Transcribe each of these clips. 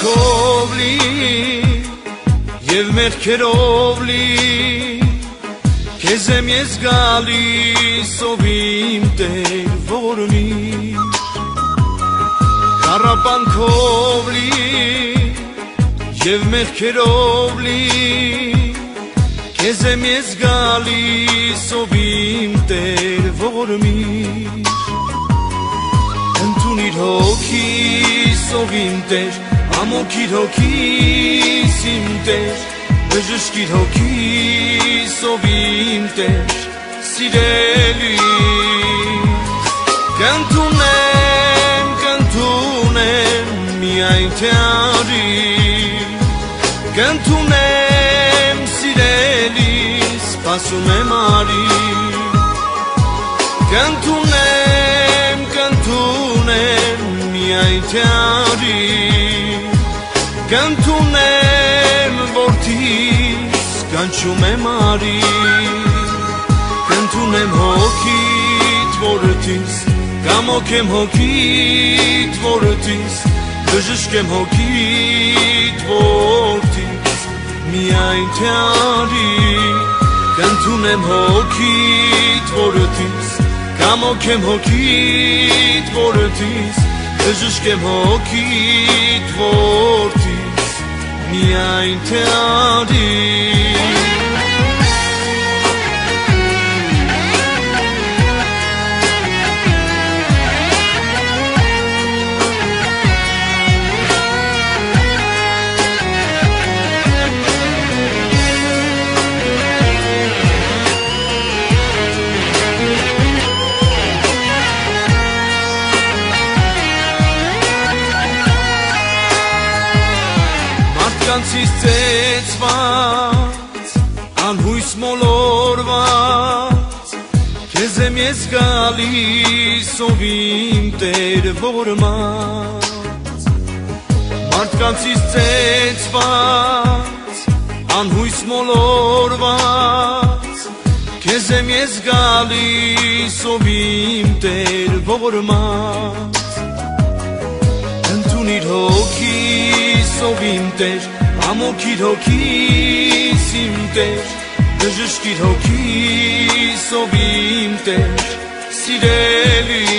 կյանքով լի եւ մեղքերով լի Քեզ եմ ես գալիս ով իմ Տեր որնի Կարապանքով լի եւ մեղքերով լի Քեզ եմ ես գալիս ով իմ Տեր որմի Ընդունիր հոգիս ով իմ Տեր ամոքիր հոգիս իմ Տեր բժշկիր հոգիս ով իմ Տեր սիրելի Կընդունեմ կընդունեմ միայն թե արի Կընդունեմ սիրելի սպասում եմ արի Կընդունեմ կընդունեմ միայն թե արի Կընդունեմ որդիս կանչում եմ արի Կընդունեմ հոգիտ որդիս Կամոքեմ հոգիտ որդիս Բժշկեմ հոգիտ որդիս Միայն թե արի Կընդունեմ հոգիտ որդիս Կամոքեմ հոգիտ որդիս Բժշկեմ հոգիտ որդիս Միայն թե արի մոլորված քեզ եմ ես գալիս ով իմ Տեր որմած մարդկանցից ծեծված անհույս մոլորված քեզ եմ ես գալիս ով իմ Տեր որմած ընդունիր հոգիս ով իմ Տեր ամոքիր հոգիս իմ Տեր բժշկիր հոգիս ով իմ Տեր սիրելիս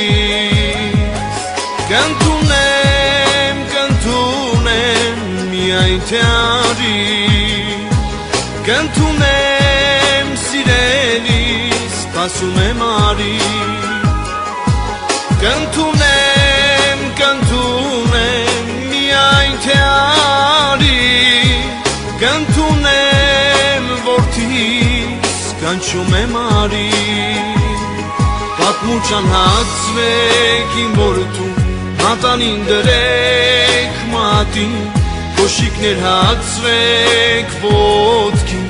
կընդունեմ կընդունեմ միայն թե արի կընդունեմ սիրելիս սպասում եմ արի կանչում եմ արի պատմուճան հացվեք իմ որդու մատանին դրեք մատին կոշիկներ հացվեք ոտքին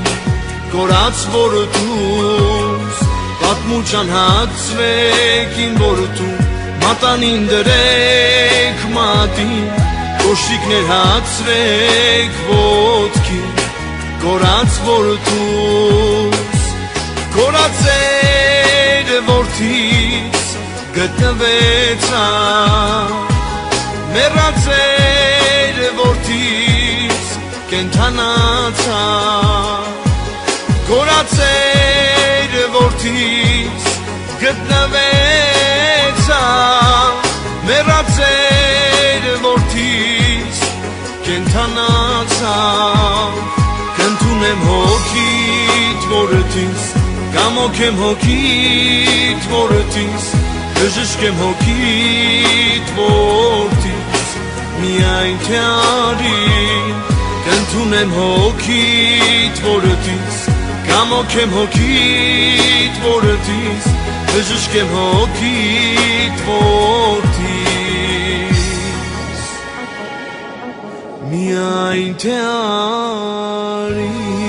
կորած որդուս պատմուճան հացվեք իմ որդու մատանին դրեք մատին կոշիկներ հացվեք ոտքին կորած որդուս կորածեր որդիս գտնվեցա մեռածեր որդիս կենթանացա կորածեր որդիս գտնվեցա կամոքեմ հոգիտ որդիս բժշկեմ հոգիտ որդիս միայն թե արի կընդունեմ հոգիտ որդիս կամոքեմ հոգիտ որդիս բժշկեմ հոգիտ որդիս միայն թե արի